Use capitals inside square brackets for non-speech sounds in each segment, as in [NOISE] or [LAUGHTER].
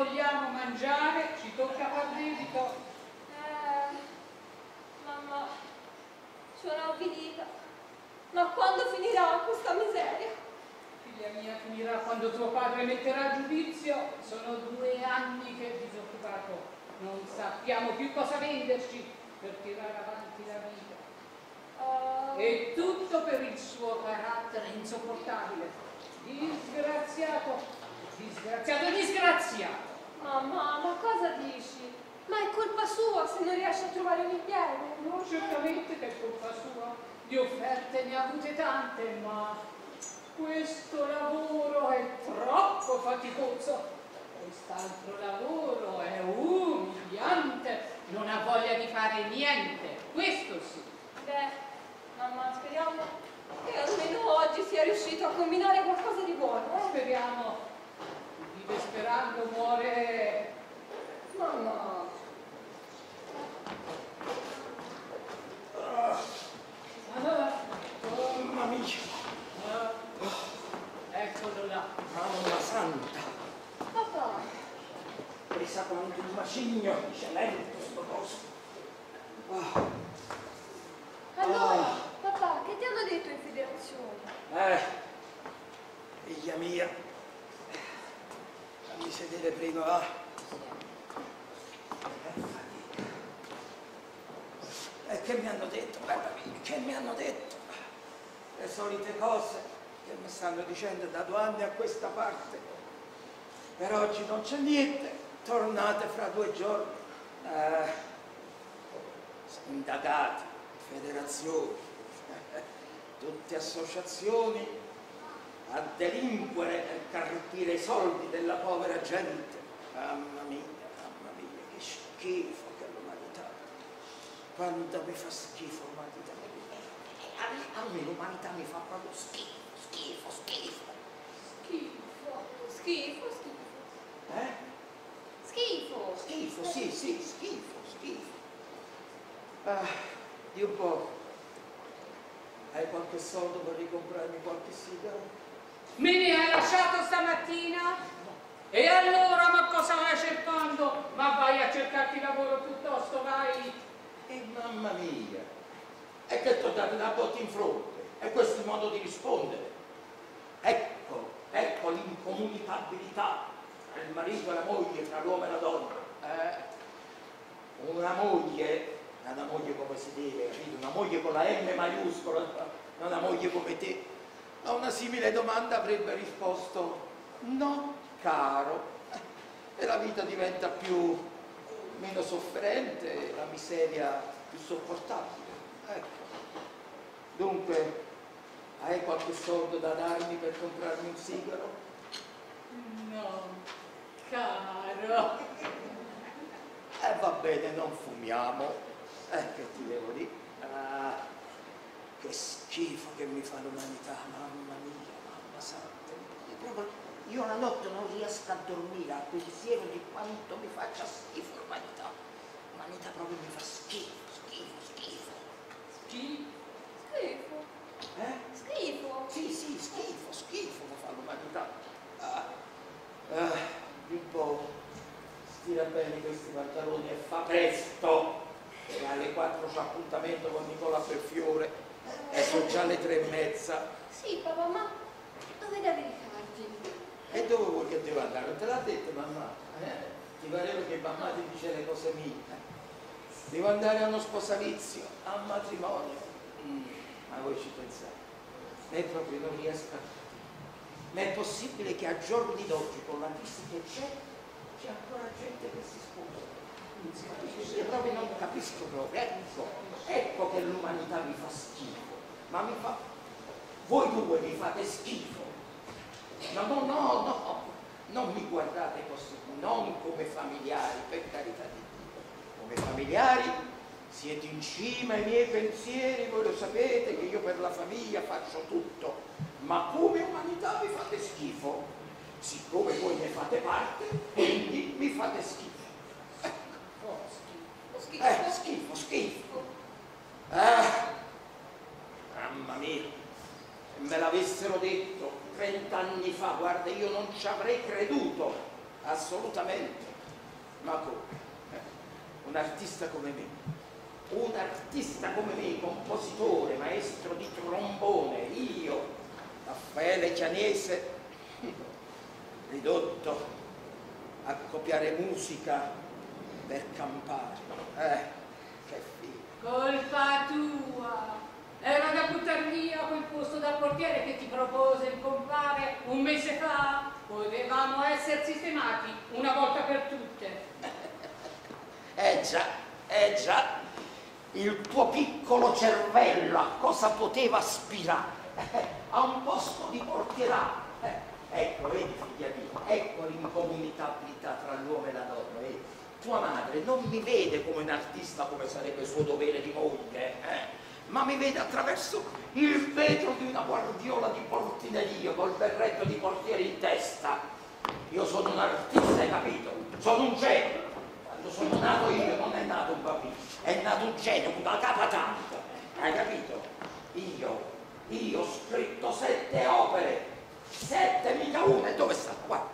vogliamo mangiare ci tocca far debito. Eh, mamma, sono avvilita. Ma quando finirà questa miseria? Figlia mia, finirà quando tuo padre metterà giudizio. Sono due anni che è disoccupato. Non sappiamo più cosa venderci per tirare avanti la vita. Uh, E tutto per il suo carattere insopportabile. Disgraziato, disgraziato, disgraziato. Mamma, ma cosa dici? Ma è colpa sua se non riesce a trovare un impiego. No, certamente che è colpa sua. Di offerte ne ha avute tante, ma questo lavoro è troppo faticoso. Quest'altro lavoro è umiliante, non ha voglia di fare niente. Questo sì. Beh, mamma, speriamo che almeno oggi sia riuscito a combinare qualcosa di buono. eh? Speriamo, vive sperando, muore. Mamma, Ah, Mamma mia, ah, eccolo là. mamma santa, papà, presa quanto un macigno di cemento sto coso. Ah, allora, papà, che ti hanno detto in federazione? eh, figlia mia, fammi sedere prima, va. Eh. E che mi hanno detto, che mi hanno detto? Le solite cose che mi stanno dicendo da due anni a questa parte. Per oggi non c'è niente, tornate fra due giorni. Eh, sindacati, federazioni, [LAUGHS] tutte associazioni a delinquere per carpire i soldi della povera gente. Mamma mia, mamma mia, che schifo che l'umanità. Quanto mi fa schifo l'umanità. A me- A me l'umanità mi fa proprio schifo, schifo, schifo. Schifo, schifo, schifo. Eh? Schifo. Schifo, sì, sì, schifo, schifo. Ah, di un po'. Hai qualche soldo per ricomprarmi qualche sigaro? Ne hai lasciato stamattina? E allora, ma cosa vai cercando? Ma vai a cercarti lavoro piuttosto, vai! E mamma mia! E che ti ho dato la botta in fronte? E questo è il modo di rispondere. Ecco, ecco l'incomunicabilità tra il marito e la moglie, tra l'uomo e la donna. Eh? Una moglie, una moglie come si deve? Una moglie con la M maiuscola, non una moglie come te. A una simile domanda avrebbe risposto no, caro. E la vita diventa più meno sofferente, la miseria più sopportabile. Ecco. Dunque, hai qualche soldo da darmi per comprarmi un sigaro? No, caro. E va bene, non fumiamo. Eh, che ti devo dire? Ah, che schifo che mi fa l'umanità, mamma mia, mamma santa. Io proprio- Io la notte non riesco a dormire a pensiero di quanto mi faccia schifo l'umanità. L'umanità proprio mi fa schifo, schifo, schifo. Chi? Schifo. Eh? Schifo. Sì, sì, schifo, schifo mi fa l'umanità. Ah, ah, un po' stira bene questi pantaloni e fa presto. E alle 4 c'è appuntamento con Nicola Belfiore e sono già le tre e mezza. Sì, papà, ma dove devi recarti? E dove vuoi che devo andare? Non te l'ha detto mamma? Eh? Ti pareva che mamma ti dice le cose mie. Devo andare a uno sposalizio, a un matrimonio. Mm, ma voi ci pensate? E proprio non riesco a Ma è possibile che a giorni d'oggi, con la crisi che c'è, c'è ancora gente che si sposa? Io proprio non capisco proprio. Ecco, ecco che l'umanità mi fa schifo. Ma mi fa... Voi due mi fate schifo. No, no, no, no, non mi guardate così, non come familiari, per carità di Dio. Come familiari siete in cima ai miei pensieri, voi lo sapete che io per la famiglia faccio tutto, ma come umanità mi fate schifo. Siccome voi ne fate parte, quindi mi fate schifo schifo. Eh, schifo, schifo. Ah, mamma mia, se me l'avessero detto trent'anni fa, guarda, io non ci avrei creduto, assolutamente. Ma come? Eh, un artista come me, un artista come me, compositore, maestro di trombone, io, Raffaele Chianese, [LAUGHS] ridotto a copiare musica per campare. Eh, che figo. Colpa tua! Era da buttar via quel posto da portiere che ti propose il compare un mese fa. Potevamo essere sistemati una volta per tutte. [LAUGHS] Eh già, eh già, il tuo piccolo cervello a cosa poteva aspirare? [LAUGHS] A un posto di portierato. Eh, ecco, vedi figlia mia, ecco l'incomunicabilità tra l'uomo e la donna. Tua madre non mi vede come un artista come sarebbe suo dovere di moglie, eh? ma mi vede attraverso il vetro di una guardiola di portineria col berretto di portiere in testa. Io sono un artista, hai capito? Sono un genio. Quando sono nato io non è nato un bambino, è nato un genio, una capatante. Hai capito? Io, io ho scritto sette opere, sette mica una, e dove sta? Qua,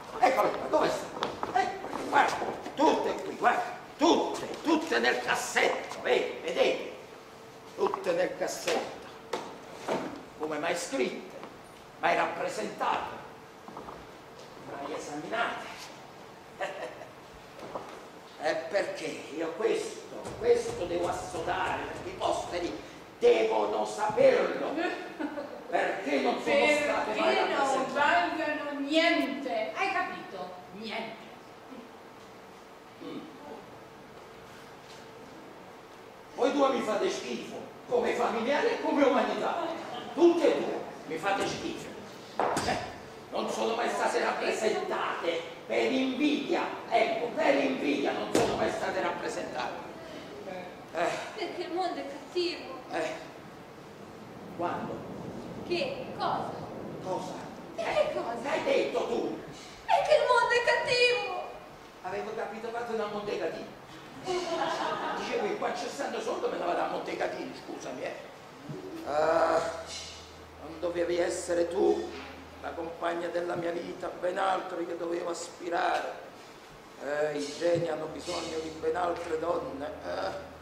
dove sta? Ecco, guarda, tutte qui, guarda, tutte, tutte nel cassetto, vedi, vedete? tutte nel cassetto, come mai scritte, mai rappresentate, mai esaminate. [LAUGHS] E perché io questo, questo devo assodare, perché i posteri devono saperlo, perché non sono state mai Perché non valgono niente. Hai capito? Niente. Voi due mi fate schifo, come familiare e come umanità. Tutte e due mi fate schifo. Eh, non sono mai state rappresentate per invidia. Ecco, per invidia non sono mai state rappresentate. Eh, Perché il mondo è cattivo. eh. Quando? Che cosa? Cosa? Che cosa? Hai detto tu? Perché il mondo è cattivo. Avevo capito, fate una Montegatini. Dicevo, qua c'è stato soldo, me ne vado a Montegatini, scusami, eh. Ah, non dovevi essere tu la compagna della mia vita, ben altro che dovevo aspirare. Eh, I geni hanno bisogno di ben altre donne. eh.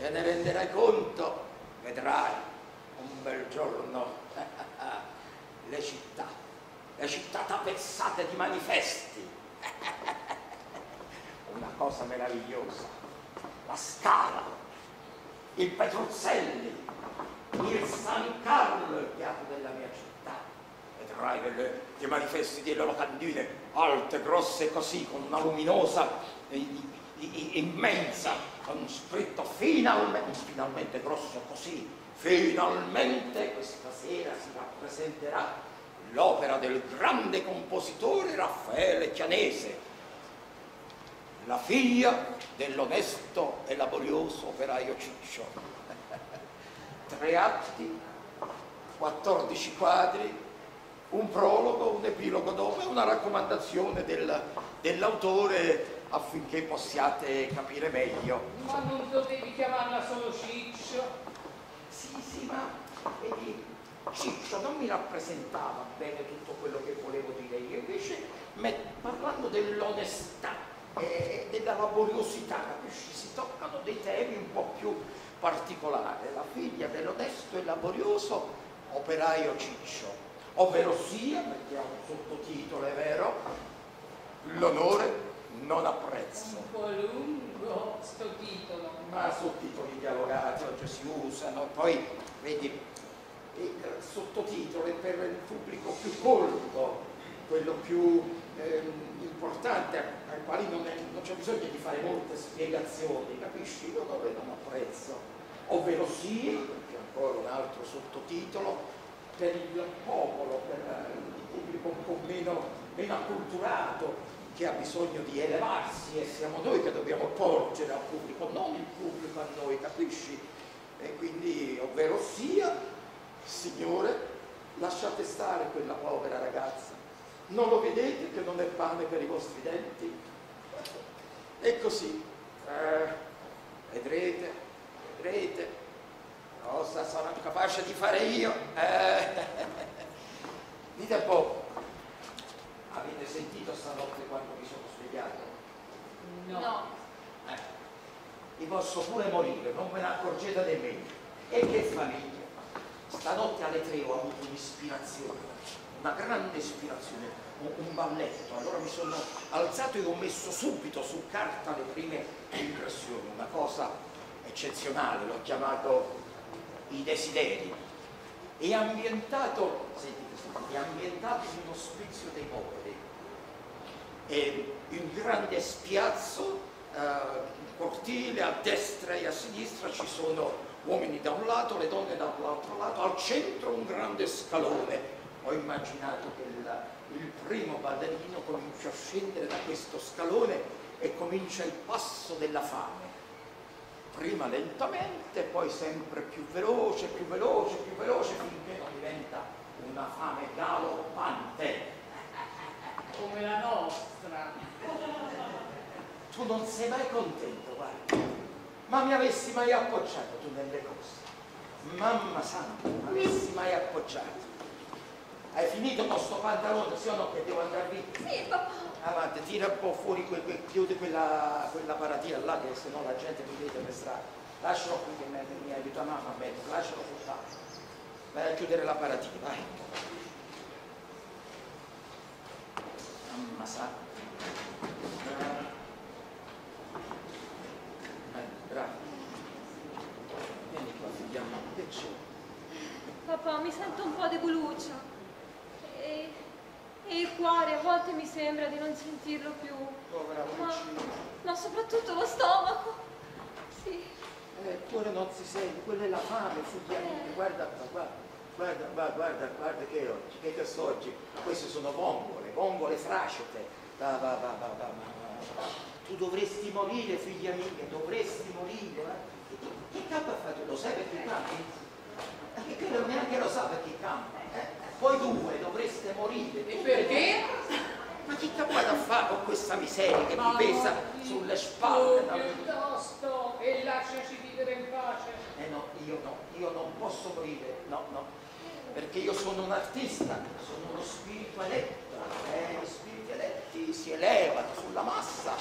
te ne renderai conto, vedrai un bel giorno [LAUGHS] le città, le città tapezzate di manifesti. [LAUGHS] Cosa meravigliosa, la Scala, il Petruzzelli, il San Carlo, il teatro della mia città. Vedrai delle, dei manifesti delle locandine alte, grosse così, con una luminosa eh, i- i- immensa, con scritto finalmente, finalmente grosso così, finalmente questa sera si rappresenterà l'opera del grande compositore Raffaele Chianese, la figlia dell'onesto e laborioso operaio Ciccio. [LAUGHS] Tre atti, 14 quadri, un prologo, un epilogo dopo e una raccomandazione del- dell'autore affinché possiate capire meglio. Ma non dovevi chiamarla solo Ciccio. Sì, sì, ma vedi, Ciccio non mi rappresentava bene tutto quello che volevo dire io, invece me- parlando dell'onestà e della laboriosità, capisci? Si toccano dei temi un po' più particolari. La figlia dell'onesto e laborioso operaio Ciccio, ovvero sia, mettiamo un sottotitolo, è vero, l'onore non ha prezzo. Un po' lungo sto titolo. Ma sottotitoli dialogati oggi si usano, poi vedi, il sottotitolo è per il pubblico più colto, quello più ehm, importante, al quale non, non c'è bisogno di fare molte spiegazioni, capisci? L'onore non ha prezzo. Ovvero sì, c'è ancora un altro sottotitolo, per il popolo, per il pubblico un po' meno, meno acculturato, che ha bisogno di elevarsi e siamo noi che dobbiamo porgere al pubblico, non il pubblico a noi, capisci? E quindi, ovvero sia, Signore, lasciate stare quella povera ragazza. Non lo vedete che non è pane per i vostri denti? E così, eh, vedrete, vedrete cosa sono capace di fare io. Eh, [LAUGHS] dite un po', sentito stanotte quando mi sono svegliato? No. Eh, vi posso pure morire, non me ne accorgete nemmeno. E che famiglia? Stanotte alle tre ho avuto un'ispirazione, una grande ispirazione, un, balletto. Allora mi sono alzato e ho messo subito su carta le prime impressioni, una cosa eccezionale, l'ho chiamato I desideri. E ambientato, sentite, sentite, ambientato in un ospizio dei poveri. E il grande spiazzo, eh, il cortile, a destra e a sinistra ci sono uomini da un lato, le donne dall'altro lato, al centro un grande scalone. Ho immaginato che il, il primo ballerino comincia a scendere da questo scalone e comincia il passo della fame. Prima lentamente, poi sempre più veloce, più veloce, più veloce, finché non diventa una fame galoppante. Come la nostra. Tu non sei mai contento, guarda. Ma mi avessi mai appoggiato tu nelle cose? Mamma santa, mi avessi mai appoggiato? Hai finito con sto pantalone, sì o no, che devo andare via? Sì, papà. Avanti, tira un po' fuori, quel, quel, chiude quella, quella paratina là, che se no la gente mi vede per strada. Lascialo qui che mi, mi aiuta mamma a mettere, lascialo soltanto. Vai a chiudere la paratina, vai. Mamma. Brava. Eh, brava. Vieni qua, figliamo, che c'è? Papà, mi sento un po' deboluccia. E, e il cuore a volte mi sembra di non sentirlo più. Povera Ma, ma soprattutto lo stomaco. Sì. Eh, il cuore non si sente, quella è la fame, figlia mia, guarda qua, guarda, guarda, guarda, guarda, guarda che oggi, che è oggi, queste sono vongole, vongole frascete, va, va, va, va, va, va, tu dovresti morire, figlia mia, dovresti morire, eh? Che, che campo ha fatto? Lo sai perché campi? Che quello neanche lo sa perché campa, eh? Voi due dovreste morire. E perché? Ma che capo da fare con questa miseria che mi pesa no, sulle tu spalle? da- piuttosto e lasciaci vivere in pace. Eh no, io no, io non posso morire, no, no, perché io sono un artista, sono uno spirito eletto, eh, gli spiriti eletti si elevano sulla massa,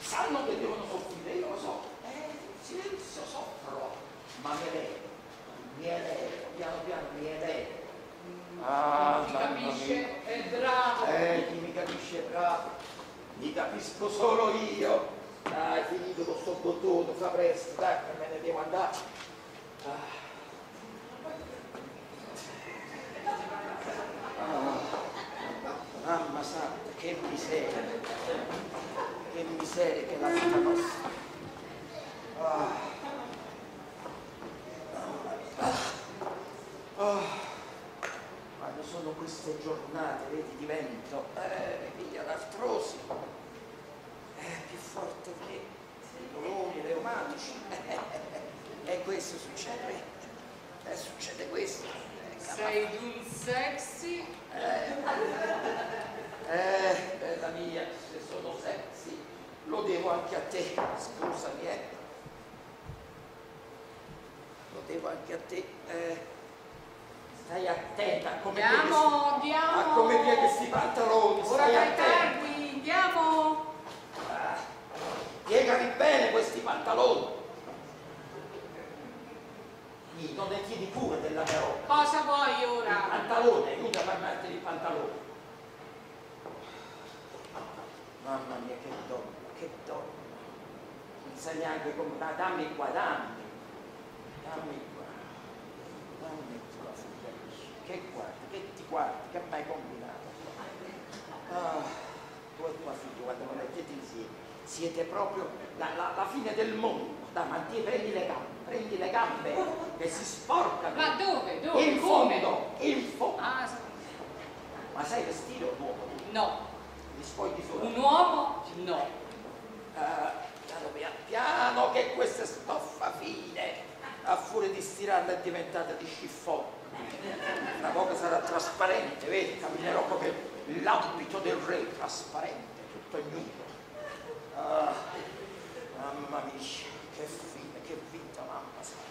sanno che devono soffrire, io lo so, eh, in silenzio soffro, ma mi elevo, mi elevo, piano piano mi elevo. Ah, Chi mamma capisce è bravo. Eh, chi mi capisce è bravo, mi capisco solo io. Dai, finito con sto bottone, fa presto, dai, che me ne devo andare. Ah. Ah, mamma santa, che miseria, che miseria che la vita nostra. Ah. Ah. Queste giornate, vedi, divento, eh, piglia l'artrosi, è più forte che i dolori reumatici. [LAUGHS] e questo succede, eh, succede questo. Eh, Sei di un sexy. eh, eh, bella mia, se sono sexy, lo devo anche a te, scusami, eh. Lo devo anche a te. Stai attenta a come pieghi Andiamo, a come pieghi questi pantaloni, Ora stai attenta. tardi, andiamo. Ah, piegali bene questi pantaloni. Sì, non ne chiedi pure della mia roba. Cosa vuoi Il ora? pantalone, aiuta a mettere il pantalone. Mamma mia, che donna, che donna. Non sai neanche come... Dammi qua, dammi. Dammi qua. Dammi qua. Che guardi, che ti guardi, che mai combinato? Ah, tu e tua figlia, quando non mettete insieme, siete proprio la, la- la fine del mondo. Dai, mantieni, prendi le gambe, prendi le gambe che si sporcano. Ma dove? Dove? In fondo, in fondo. Ah, Ma sai vestire un uomo? no. Gli spogli solo. Un uomo? No. Ah, piano piano, piano che questa stoffa fine, a furia di stirarla è diventata di sciffone. Tra poco sarà trasparente, vedi, camminerò come l'abito del re, trasparente, tutto nudo. Ah, mamma mia, che fine, che vita, mamma santa.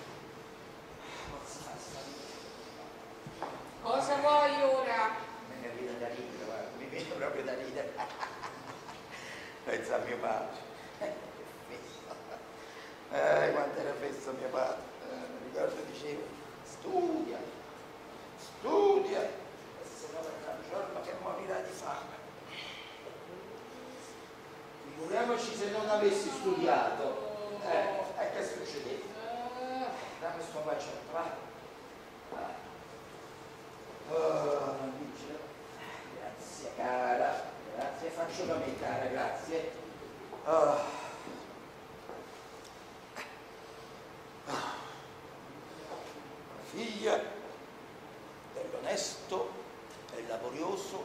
Cosa vuoi ora? Me ne viene da ridere, guarda, mi viene proprio da ridere. [LAUGHS] pensa a mio padre. Eh, quanto era fesso mio padre. Eh, ricordo diceva, studia, studia, e se no verrà un giorno che morirà di fame. Figuriamoci se non avessi studiato. Eh, e che succedeva? Dammi sto va. Oh, dice, grazie cara, grazie, faccio da me cara, grazie. Oh. Figlia dell'onesto e laborioso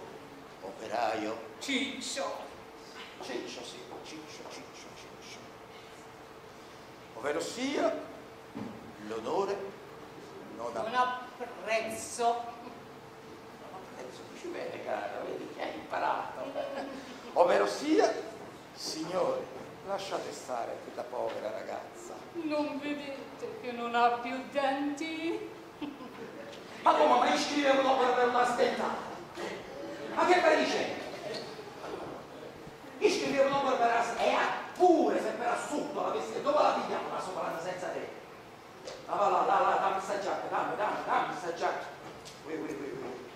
operaio Ciccio. Ciccio, sì, Ciccio, Ciccio, Ciccio. Ovvero sia l'onore non Non apprezzo. apprezzo. Non apprezzo, dici bene cara, vedi che hai imparato. Ovvero sia, signore, lasciate stare quella povera ragazza. Non vedete che non ha più denti? Ma come mai scrivere un'opera per una stentata? Ma che stai dicendo? Iscrivere un'opera per la? E pure se per assurdo l'avessi dove la pigliamo la soprana senza te? Ah, va là, là, là, dammi sta giacca, dammi, dammi, dammi sta giacca. Ui, ui, ui, ui.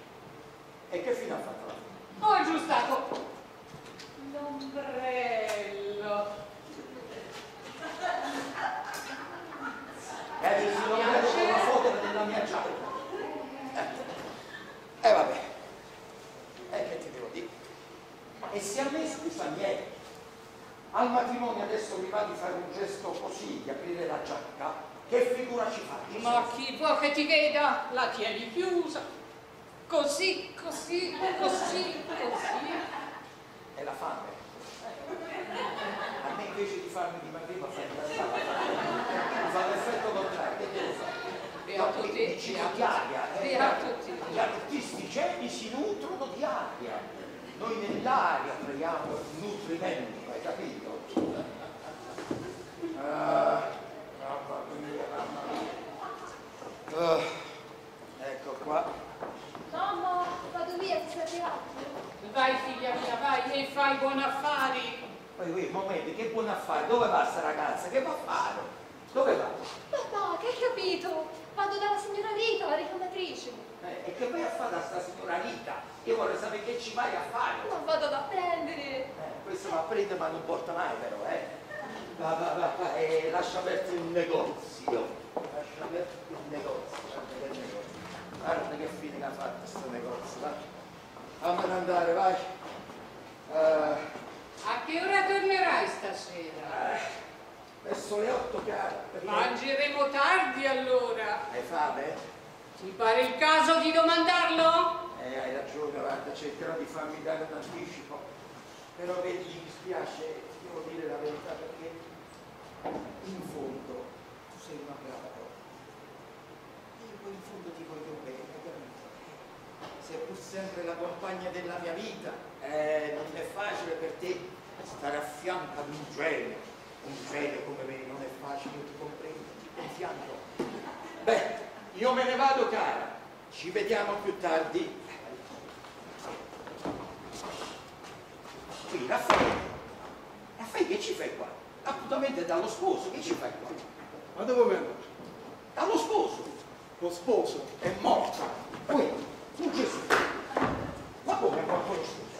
E che fine ha fatto la fine? Ho aggiustato l'ombrello. E adesso non vedo con la foto della mia giacca. E eh, vabbè. E che ti devo dire? E se a me, scusa miei, al matrimonio adesso mi va di fare un gesto così, di aprire la giacca, che figura ci faccio? Ma chi vuoi che ti veda? La tieni chiusa. Così, così, così, così. È la fame. A me invece di farmi dimagrire fa ingrassare. Mi fa l'effetto contrario, che devo fare? Beato No, te, eh. beato te. Gli artisticelli si nutrono di aria. Noi nell'aria traiamo il nutrimento, hai capito? Ah, mamma mia, mamma mia. Ah, ecco qua. Mamma, vado via, ti altro? Vai figlia mia, vai e fai buon affari. Poi, poi, momenti, che buon affare, dove va sta ragazza? Che va a fare? Dove va? Papà, che hai capito? Vado dalla signora Rita, la ricamatrice. Eh, e che vai a fare da sta signora Rita? Io vorrei sapere che ci vai a fare. Non vado da prendere. Eh, questo ma prende ma non porta mai però, eh. Va, va, va, va, e lascia aperto il negozio. Lascia aperto il negozio, guarda che negozio. Guarda che fine che ha fatto questo negozio, va. Fammene andare, vai. Eh, A che ora tornerai stasera? eh, verso le otto cara. perché- Mangeremo tardi allora. Hai fame? Ti pare il caso di domandarlo? Eh, hai ragione, guarda, cercherò di farmi dare un anticipo. Però vedi, mi dispiace, devo dire la verità, perché in fondo tu sei una brava donna. Io in fondo ti voglio bene, capito? Sei pur sempre la compagna della mia vita, eh, non è facile per te stare a fianco ad un genio. Un genio come me non è facile, io ti comprendo, ti confianco. Beh, io me ne vado cara, ci vediamo più tardi. Qui, Raffaele, Raffaele che ci fai qua? L'appuntamento è dallo sposo, che ci fai qua? Ma dove vengo? Dallo sposo, Lo sposo. è morto. Qui, un Gesù. Ma come è morto?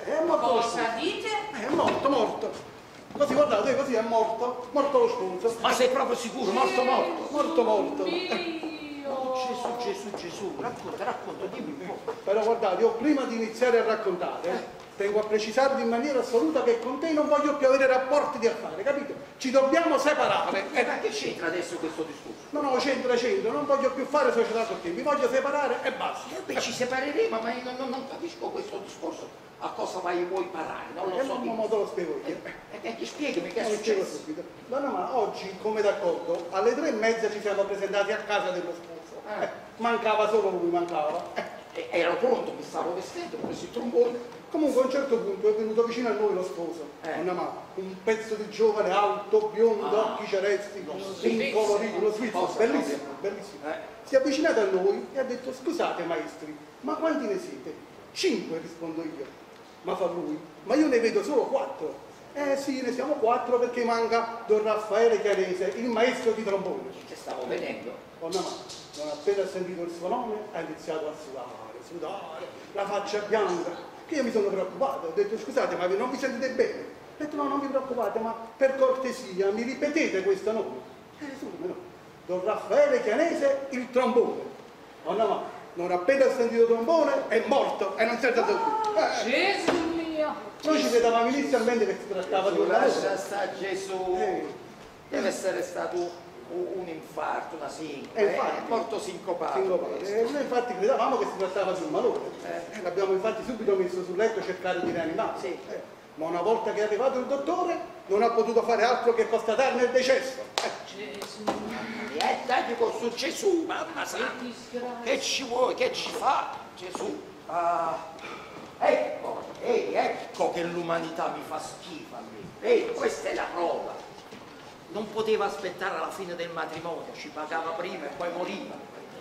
È morto. Cosa dite? È morto, morto. Così guardate, così è morto. Morto lo sposo. Ma sei proprio sicuro? Morto, morto. Morto, morto. Mio. Oh, Gesù, Gesù, Gesù, racconta, racconta, dimmi un po'. Però guardate, io prima di iniziare a raccontare, tengo a precisarvi in maniera assoluta che con te non voglio più avere rapporti di affare, capito? Ci dobbiamo separare. E ma che c'entra adesso questo discorso? No, no, c'entra, c'entra, non voglio più fare società con te, mi voglio separare e basta. Eh beh, ci separeremo, ma io non, non- capisco questo discorso. A cosa vai vuoi parare? Non lo E so. dimmi. mo te lo spiego io. E e che spiegami che è Eh, successo? subito. Donna, ma oggi, come d'accordo, alle tre e mezza ci siamo presentati a casa dello sposo. Ah. Eh, mancava solo lui, mancava. Eh, ero pronto, mi stavo vestendo, ho preso il trombone. Comunque a un certo punto è venuto vicino a noi lo sposo. Eh. Un pezzo di giovane alto, biondo, Ah. occhi ceresti, incolorito, uno svizzero, bellissimo, bellissimo. Eh. Si è avvicinato a noi e ha detto scusate maestri, ma quanti ne siete? Cinque rispondo io. Ma fa lui, ma io ne vedo solo quattro. Eh sì, ne siamo quattro perché manca Don Raffaele Chiarese, il maestro di trombone. Che stavo vedendo. Donna non appena sentito il suo nome ha iniziato a sudare, sudare, la faccia bianca, io mi sono preoccupato, ho detto scusate ma non vi sentite bene? Ho detto no, non vi preoccupate, ma per cortesia mi ripetete questo nome? Eh, subito no. Don Raffaele Chianese, il trombone. Donna mamma, non appena sentito il trombone è morto e non si è dato più. Eh, Gesù mio! noi ci credevamo inizialmente che si trattava di Gesù, un lascia sta Gesù. Eh. Deve essere stato un, infarto, una sincope. Eh, Eh, infatti. è morto sincopato. Sincopato. questo. E noi infatti credevamo che si trattava di un malore. Eh, l'abbiamo infatti subito messo sul letto e cercato di rianimarlo. Sì. Eh, ma una volta che è arrivato il dottore non ha potuto fare altro che constatarne il decesso. Eh! E dai con su Gesù, mamma santa. Che ci vuoi, che ci fa Gesù? Ah, ecco, ehi, ecco che l'umanità mi fa schifo a me. Ehi, questa è la prova. Non poteva aspettare alla fine del matrimonio, ci pagava prima e poi moriva.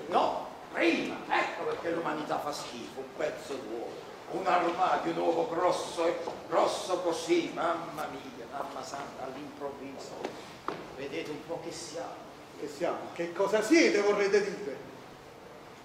No, prima, ecco perché l'umanità fa schifo, un pezzo d'uovo, un armadio nuovo grosso e grosso così, mamma mia, mamma santa, all'improvviso. Vedete un po' che siamo. che siamo? Che cosa siete vorrete dire?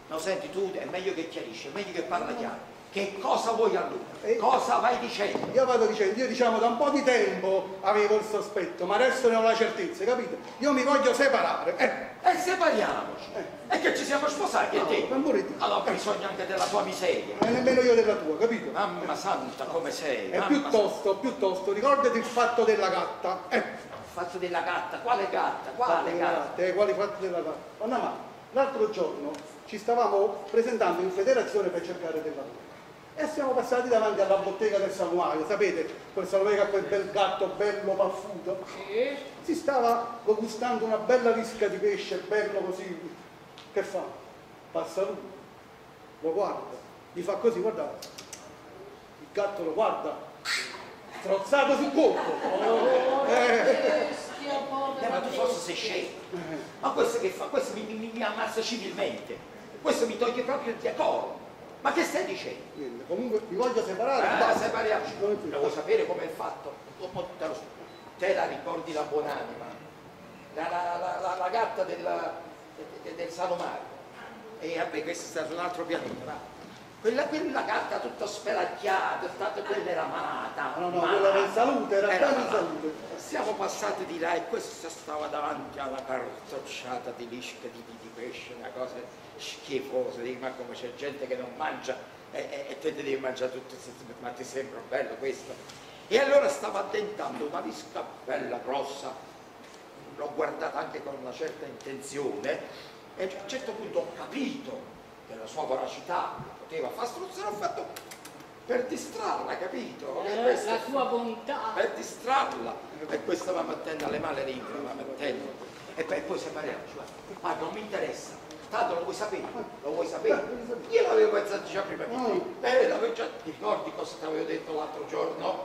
No, senti, tu è meglio che chiarisci, è meglio che parla chiaro. Che cosa vuoi allora? Eh. Cosa vai dicendo? Io vado dicendo, io diciamo da un po' di tempo avevo il sospetto, ma adesso ne ho la certezza, capite? Io mi voglio separare. Eh, E separiamoci. E che ci siamo sposati e te? dire. Allora bisogna anche della tua miseria. E nemmeno io della tua, capito? Mamma santa, come sei? E piuttosto, piuttosto, ricordati il fatto della gatta. Eh, santa. Fatto della gatta, quale gatta? Quale gatta? Eh, quali fatti della gatta? Anna, ma l'altro giorno ci stavamo presentando in federazione per cercare del lavoro. E siamo passati davanti alla bottega del saluaio, sapete, quel saluaio che ha quel bel gatto bello paffuto. Sì? Si stava gustando una bella risca di pesce, bello così. Che fa? Passa lui, lo guarda, gli fa così, guardate. Il gatto lo guarda, strozzato sul colpo. Eh, Bestia Eh, povera ma tu forse sei scemo. Ma questo che fa? Questo mi, mi- mi ammazza civilmente. Questo mi toglie proprio il decoro. Ma che stai dicendo? niente, comunque mi voglio separare. Ah, separiamoci. Devo sapere come è fatto. Dopo te, lo- te la ricordi la buonanima? La, la- la- la- gatta del, de- de- del Salomario. E vabbè, questo è stato un altro pianeta. Quella, quella gatta tutta spelacchiata, è stata quella era malata. No, no, malata. quella era in salute, era bella in salute. Siamo passati di là e questa stava davanti alla cartocciata di lisca di, di- pesce, una cosa schifosa, dico, ma come c'è gente che non mangia e, e- e te devi mangiare tutto, ma ti sembra bello questo? E allora stava addentando una lisca bella, grossa, l'ho guardata anche con una certa intenzione e a un certo punto ho capito che la sua voracità poteva far strozzare, ho fatto per distrarla, capito? Eh, la tua bontà. per distrarla e questa va mettendo alle male ringue, va mettendo e poi, poi separiamoci guarda. ah non mi interessa tanto lo vuoi sapere lo vuoi sapere io l'avevo pensato già prima di te eh, l'avevo già ti ricordi cosa ti avevo detto l'altro giorno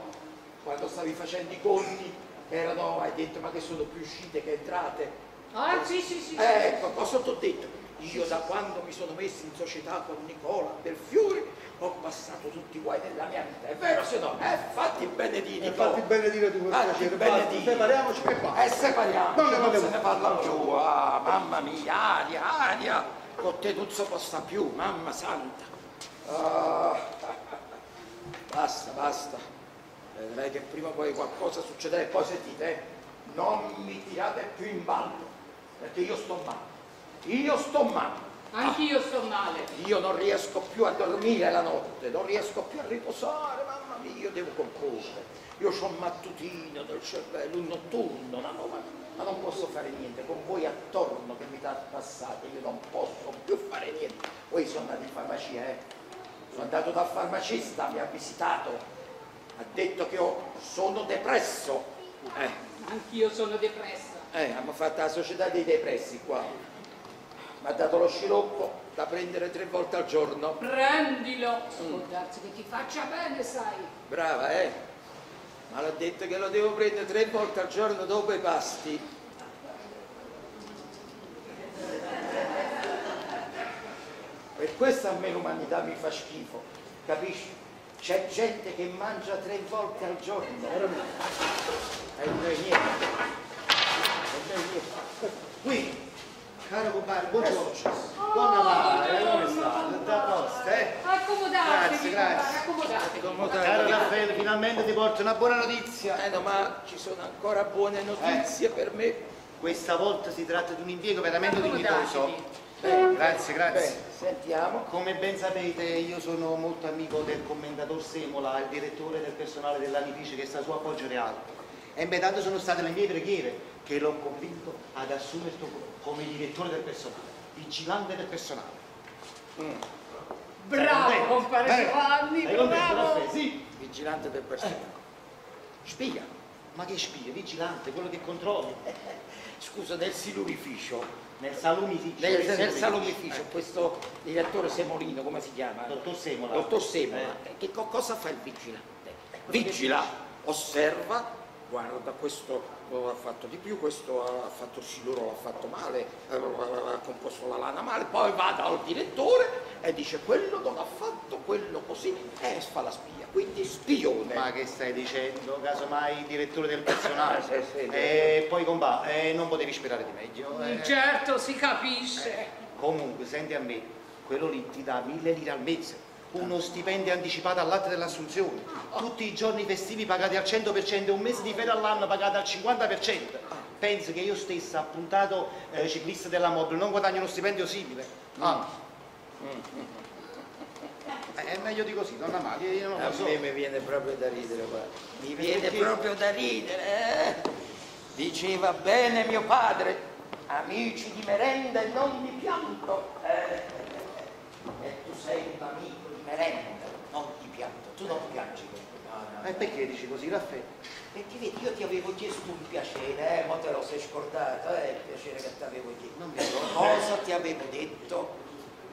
quando stavi facendo i conti erano hai detto ma che sono più uscite che entrate Ah, sì, sì, sì. sì. eh, ecco cosa ti ho detto io da quando mi sono messo in società con Nicola Belfiore ho passato tutti i guai della mia vita è vero se no eh, fatti bene di E Nicola fatti bene dire tu per Fatti piacere, bene basta, dire. separiamoci e basta. E separiamo, Non non, se ne parla più. Ah, mamma mia, aria, aria, con te non si possa più, mamma santa. Ah, basta, basta. Vedrai che prima o poi qualcosa succederà e poi sentite, eh, non mi tirate più in ballo, perché io sto male. Io sto male. Anch'io sto male. Io non riesco più a dormire la notte, non riesco più a riposare, mamma mia, io devo comporre. Io ho un mattutino del cervello, un notturno, ma, no, ma- non posso fare niente. Con voi attorno che mi passate, io non posso più fare niente. Poi sono andato in farmacia, eh. Sono andato dal farmacista, mi ha visitato, ha detto che ho- sono depresso. Eh, Anch'io sono depressa. eh, hanno fatto la società dei depressi qua. Mi ha dato lo sciroppo da prendere tre volte al giorno. Prendilo. Può darsi che ti faccia bene, sai. Brava, eh? Ma l'ha detto che lo devo prendere tre volte al giorno dopo i pasti. Per questo a me l'umanità mi fa schifo, capisci? C'è gente che mangia tre volte al giorno. E noi niente. E noi niente. Qui, caro compare, buongiorno. Buon Natale, come sta? Tutto a posto, eh? Accomodatevi, Grazie, grazie. accomodatevi. Caro Raffaele, finalmente ti porto una buona notizia. Eh no, ma ci sono ancora buone notizie per me. Questa volta si tratta di un impiego veramente dignitoso. Beh, Grazie, grazie. beh, sentiamo. Come ben sapete io sono molto amico del commendator Semola, il direttore del personale dell'anifice che sta su a Poggio Reale. E beh, tanto sono state le mie preghiere che l'ho convinto ad assumerlo come direttore del personale, vigilante del personale. Bravo, Sei contento? compare Eh, Giovanni, contento, bravo. Raffaele? Sì. Vigilante del personale. Spia. Ma che spia, vigilante, quello che controlli. [LAUGHS] Scusa, nel silurificio. Nel salumificio. Nel, nel salumificio, questo direttore Semolino, come si chiama? Dottor Semola. Dottor Semola. Che co- cosa fa il vigilante? Vigila, osserva, guarda, questo lo ha fatto di più, questo ha fatto il siluro, l'ha fatto male, eh, ha composto la lana male, poi va dal direttore e dice quello non ha fatto, quello così, e fa la spia. Quindi spione. Ma che stai dicendo? Casomai direttore del [LAUGHS] personale. Sì, sì, e poi compa, eh, non potevi sperare di meglio. eh. Certo, si capisce. Comunque, senti a me, quello lì ti dà mille lire al mese, uno stipendio anticipato all'atto dell'assunzione, tutti i giorni festivi pagati al 100% e un mese di ferie all'anno pagato al 50%. Penso che io stesso, appuntato eh, ciclista della mobile, non guadagno uno stipendio simile. Ah. Eh, È meglio di così, donna Maria, io non A lo so. me mi viene proprio da ridere, guarda. Mi viene Perché? proprio da ridere. eh. Diceva bene mio padre, amici di merenda e non di pianto. Eh, E tu sei un amico di merenda, non di pianto. Tu non piangi me. No, no. E perché dici così, Raffaele? Perché vedi, io ti avevo chiesto un piacere, eh, ma te lo sei scordato, eh, il piacere che ti avevo chiesto. Non mi ricordo. Cosa ti avevo detto?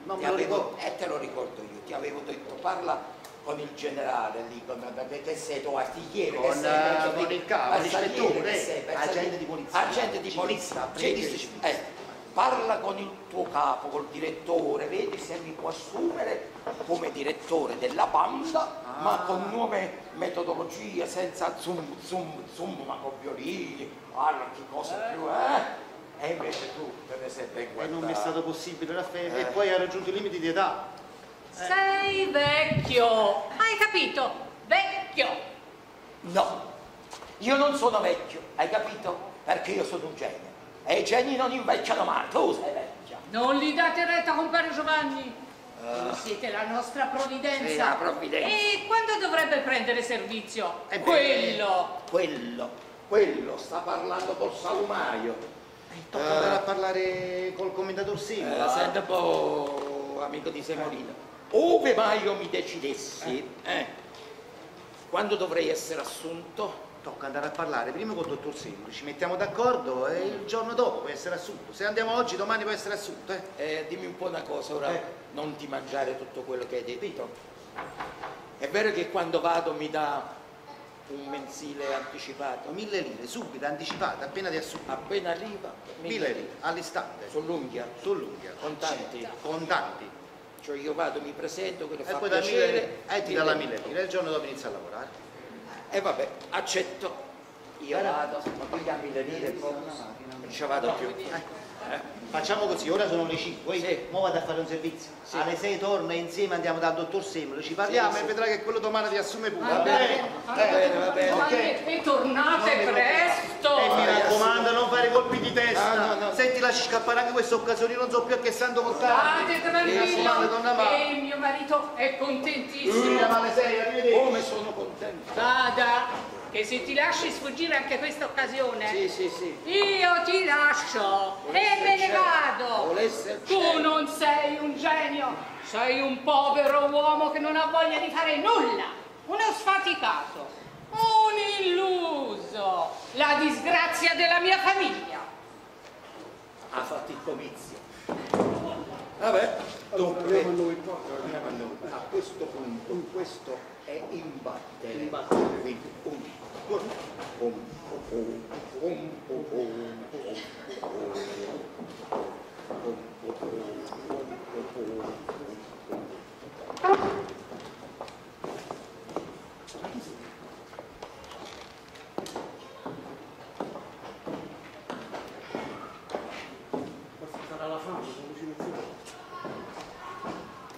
Non Ti me lo avevo-. Eh, te lo ricordo io, ti avevo detto, parla con il generale lì, con, perché sei tuo artigliere, che Con, sei, eh, con il capo, l'ispettore, che sei, bersagliere- agente di polizia. Agente di Ciclista, polizia, apprendista ciclista, ciclista. eh, parla con il tuo capo, col direttore, vedi se mi può assumere come direttore della banda, Ah. ma con nuove metodologie, senza zoom, zoom, zoom, ma con violini, archi, cose più, eh? E invece tu te ne sei ben E guardato. non mi è stato possibile, Raffaele. E Eh. poi ha raggiunto i limiti di età. Sei vecchio. Hai capito? Vecchio. No, io non sono vecchio, hai capito? Perché io sono un genio. E i geni non invecchiano mai, tu sei vecchia. Non gli date retta, compare Giovanni. Voi siete la nostra provvidenza. Sì, la provvidenza. E quando dovrebbe prendere servizio? Eh beh, Quello. Quello, quello, sta parlando col salumaio. Tocca andare a parlare col commendator Eh, Semola. senti un po', amico di Semolino. Ove mai io mi decidessi, eh, quando dovrei essere assunto? Tocca andare a parlare prima col dottor Semola, ci mettiamo d'accordo e il giorno dopo puoi essere assunto. Se andiamo oggi, domani puoi essere assunto, eh? Eh, dimmi un po' una cosa, ora Eh. non ti mangiare tutto quello che hai detto. È vero che quando vado mi dà un mensile anticipato? Mille lire, subito, anticipate, appena ti assunto. Appena arriva, Mille lire, all'istante. sull'unghia, Sull'unghia. contanti. Contanti. Cioè io vado, mi presento, le E fa poi da mille piacere. lire, e ti dà la mille lire, il giorno dopo inizia a lavorare. E vabbè, accetto. Io vado, ma poi dà mille lire non ci vado più. Eh. Facciamo così, ora sono le 5, Sì. ora vado a fare un servizio. Sì. Alle 6 torno e insieme andiamo dal dottor Semola, ci parliamo Sì, e sì. vedrai che quello domani ti assume pure. Va va bene? bene, Va bene, va bene. Ma ok. e- tornate Non mi presto. E mi Vai, raccomando, non fare colpi di testa. No, no, no. Senti, lasci scappare anche questa occasione, io non so più a che santo portarti. State Mi tranquillo. Ma. E mio marito è Sì, contentissimo. alle 6, arrivederci. Come sono contento. Vada, che se ti lasci sfuggire anche questa occasione, Sì, sì, sì. io ti lascio e me ne vado. Volesse Tu non sei un genio, sei un povero uomo che non ha voglia di fare nulla, uno sfaticato, un illuso, la disgrazia della mia famiglia. ha fatto il comizio. Vabbè, dunque, a noi qua. a questo punto, questo è imbattere. Imbattere. Quindi un,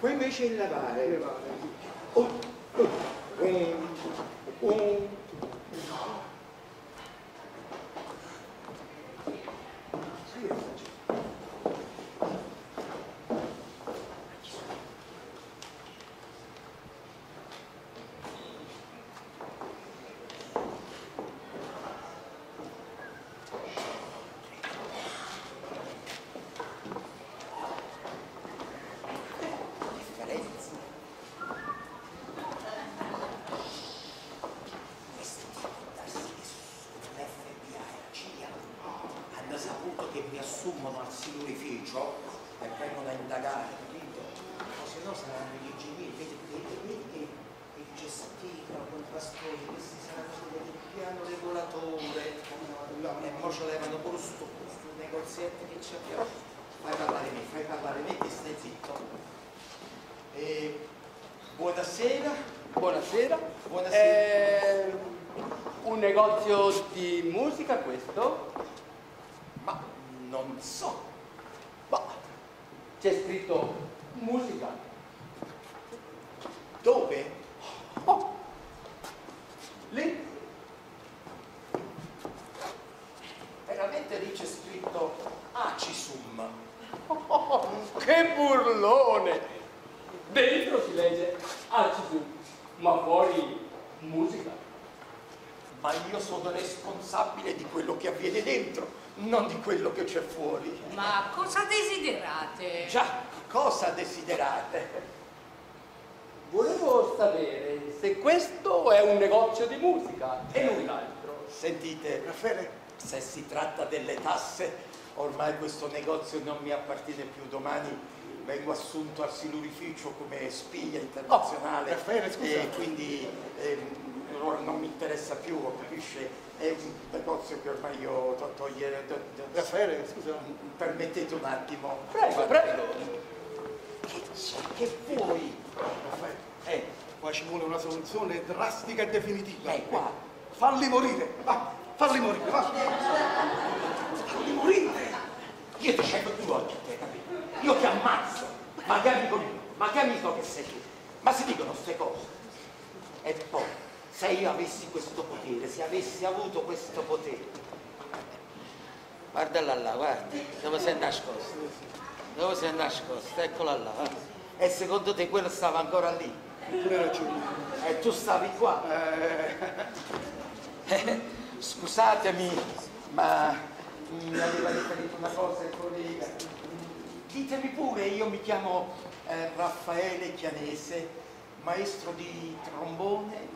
poi invece il lavare. Il lavare. Ma fuori musica. Ma io sono responsabile di quello che avviene dentro, non di quello che c'è fuori. Ma cosa desiderate? Già, cosa desiderate? Volevo sapere se questo è un negozio di musica e null'altro. Sentite, Raffaele, se si tratta delle tasse, ormai questo negozio non mi appartiene più. Domani vengo assunto al silurificio come spia internazionale Oh, scusa. e quindi ora non mi interessa più, capisce? È un negozio che ormai io to- togliere... to- Raffaele, scusa. Permettete un attimo. Prego, Guardate. Che? Che vuoi? Raffaele, Eh, qua ci vuole una soluzione drastica e definitiva. Eh, qua. Falli morire, va, falli morire, va. Falli morire. io ti scelgo due volte, te, capito? Io ti ammazzo, ma che amico mio, ma che amico che sei tu? Ma si dicono queste cose. E poi, se io avessi questo potere, se avessi avuto questo potere, guardala là, guarda, dove sei nascosto? Dove sei nascosto? Eccola là. guarda. E secondo te quello stava ancora lì? E tu stavi qua? Eh, Scusatemi, ma mi aveva riferito una cosa il collega. Ditemi pure, io mi chiamo eh, Raffaele Chianese, maestro di trombone,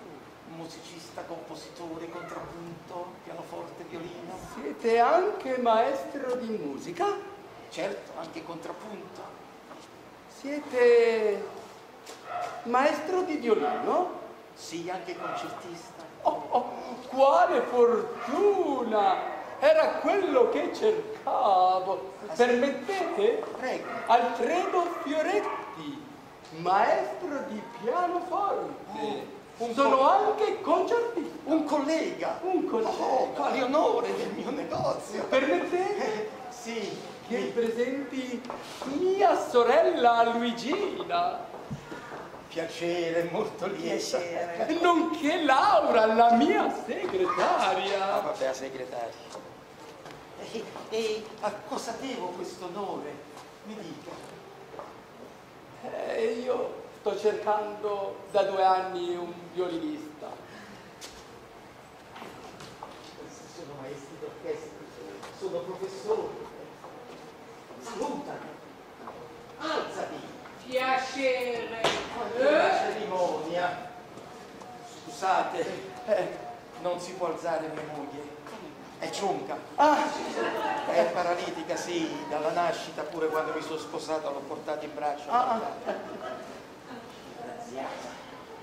musicista, compositore, contrappunto, pianoforte, violino. Siete anche maestro di musica? Certo, anche contrappunto. Siete maestro di violino? Sì, anche concertista. Oh, oh, quale fortuna! Era quello che cercavo. Permettete? Prego. Alfredo Fioretti, maestro di pianoforte. Sono anche concertista. Un collega. Un collega. Oh, quale onore del mio negozio. Permettete [LAUGHS] Sì, che presenti mia sorella Luigina, piacere, molto lieta. nonché Laura, la mia Ah, segretaria. vabbè, la segretaria. E, e a cosa devo questo onore? Mi dica. Eh, io sto cercando da due anni un violinista. Questi sono maestri d'orchestra, sono professori. Salutami. Alzati. Piacere. Una Eh? cerimonia. Scusate, eh, non si può alzare mia moglie. È ciunca. Ah, È paralitica, sì, dalla nascita, pure quando mi sono sposato l'ho portata in braccio. Ah,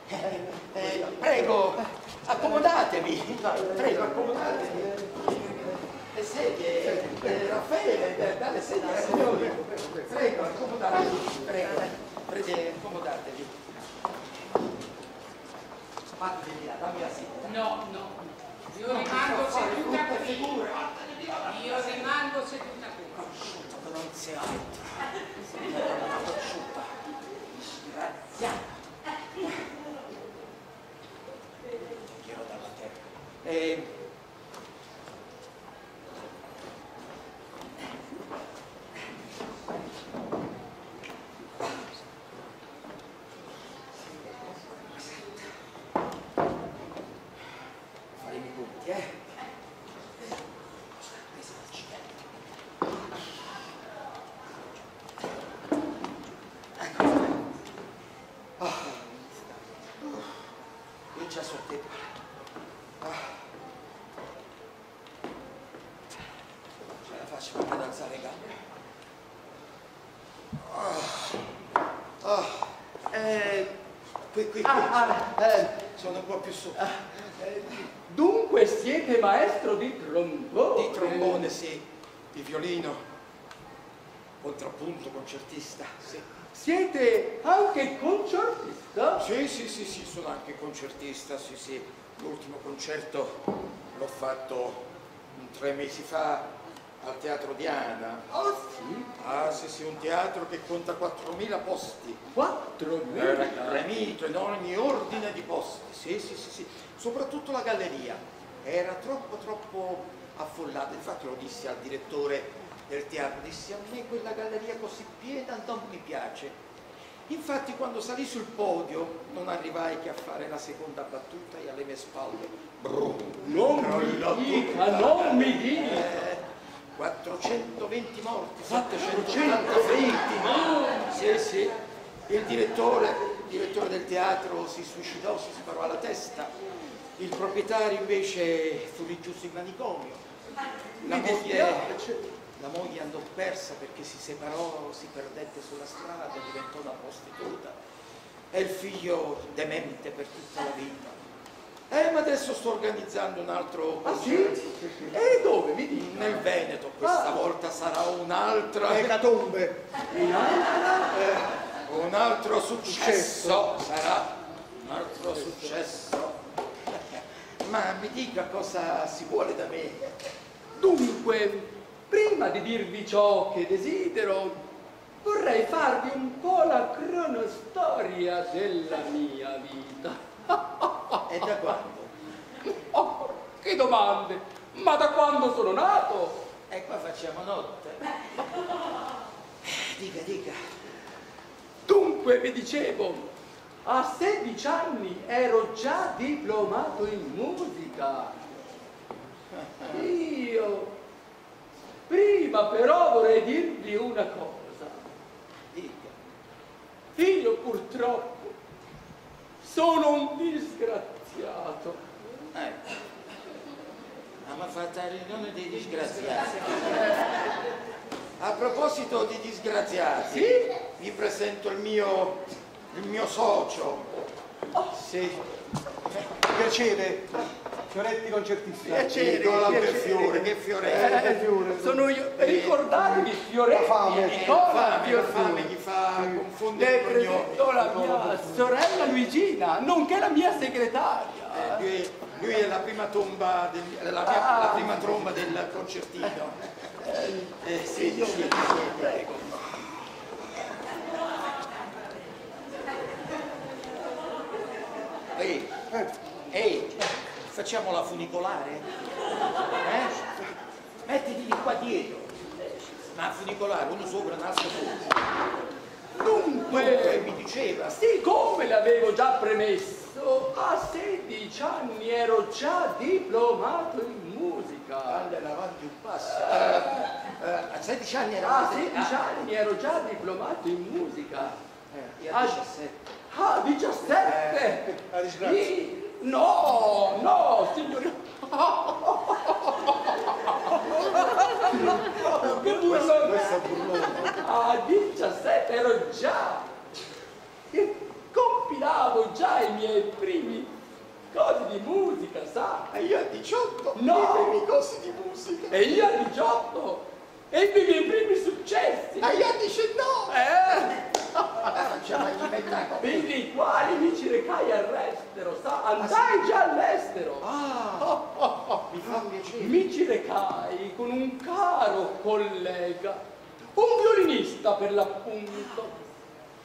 Eh, eh, prego, accomodatevi. Prego, accomodatevi. Le sedie, eh, Raffaele, eh, dalle sedie, signori. Prego, accomodatevi. Prego, prego, accomodatevi. Fatevi di là, dammi la sedia. No, no. Io rimango seduta qui. Io rimango seduta qui. Non si altro. Una prosciutta. che faremo i punti, eh? Io già so tempo. Ce la faccio per ad alzare le gambe. Ah. Ah. Eh, qui. Ah, ah, eh, Sono un po' più su. eh, dunque siete maestro di trombone? Di trombone, sì. Di violino. Contrappunto, concertista, sì. Siete anche concertista? Sì, sì, sì, sì, sono anche concertista, sì, sì. L'ultimo concerto l'ho fatto tre mesi fa al Teatro Diana. Ah sì? Ah, sì, sì, un teatro che conta 4.000 posti. Quattro Era mila? gremito in ogni ordine di posti, sì, sì, sì, sì. Soprattutto la galleria. Era troppo, troppo affollata. Infatti lo dissi al direttore del teatro, dissi a me quella galleria così piena non mi piace. Infatti quando salì sul podio non arrivai che a fare la seconda battuta e alle mie spalle. Brum, Non mi dica, non mi dica. Eh, 420 morti, 780 feriti. Sì, sì. Il direttore, il direttore del teatro si suicidò, si sparò alla testa. Il proprietario invece fu rinchiuso in manicomio. La moglie, la moglie andò persa perché si separò, si perdette sulla strada, diventò una prostituta. E il figlio demente per tutta la vita. Eh, ma adesso sto organizzando un altro Ah sì? concerto. E dove mi dica? Nel Veneto, questa Ah. volta sarà un'altra, Ecatombe. In altra? un altro successo, sarà un altro successo. Ma mi dica cosa si vuole da me. Dunque, prima di dirvi ciò che desidero, vorrei farvi un po' la cronostoria della mia vita. [LAUGHS] E da quando? Oh, che domande! Ma da quando sono nato? E qua facciamo notte. Dica, dica. Dunque, vi dicevo, a 16 anni ero già diplomato in musica. Io, prima però vorrei dirvi una cosa. Dica. Io purtroppo sono un disgraziato. Ecco. Ma fatta la riunione dei disgraziati. A proposito di disgraziati, Sì? vi presento il mio, il mio socio. Sì. Piacere. Fioretti concertista. Piacere, Belfiore, che Fioretti. Eh, Fiore. Sono io. Ricordatevi, Fioretti. La fame. e Eh, Nicola fame, la fame gli fa confondere il cognome. la mia sorella Luigina, nonché la mia segretaria. Eh, lui, lui è la prima tomba del- la, mia- la prima tromba del concertino. Eh, sì, sì, sì. Prego. Ehi, Eh, ehi, facciamo la funicolare? Eh? Mettiti di qua dietro. Ma funicolare, uno sopra, un altro sopra. Dunque, mi diceva, siccome l'avevo già premesso, a 16 anni ero già diplomato in musica. andare avanti un passo. Eh, eh, a 16 anni era A 16 anni ero già diplomato in musica. Eh, a Ah, 17. Ah, 17! la disgrazia. Sì, No, no, signori. Che burlone. A 17 ero già. E compilavo già i miei primi cose di musica, sa? E io a 18 No. i primi corsi di musica. E io a 18 ebbi i miei primi successi. E io a 19. Eh? Facciamo gli spettacoli. Per i quali mi ci recai all'estero, sa? Andai già all'estero. Ah, mi fa piacere. Mi ci recai con un caro collega, un violinista per l'appunto,